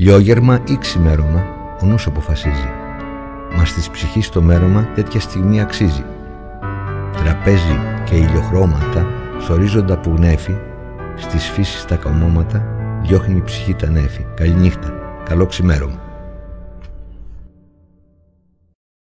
Λιόγερμα ή ξημέρωμα, ο νους αποφασίζει. Μα στις ψυχής το μέρωμα τέτοια στιγμή αξίζει. Τραπέζι και ηλιοχρώματα, σ' που γνέφει, στις φύσεις τα καμώματα, διώχνει η ψυχή τα νέφη. Καληνύχτα, καλό ξημέρωμα.